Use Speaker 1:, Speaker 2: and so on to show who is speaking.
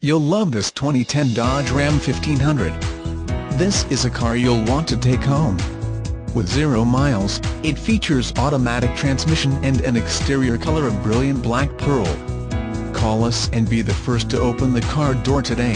Speaker 1: You'll love this 2010 Dodge Ram 1500. This is a car you'll want to take home. With zero miles, it features automatic transmission and an exterior color of brilliant black pearl. Call us and be the first to open the car door today.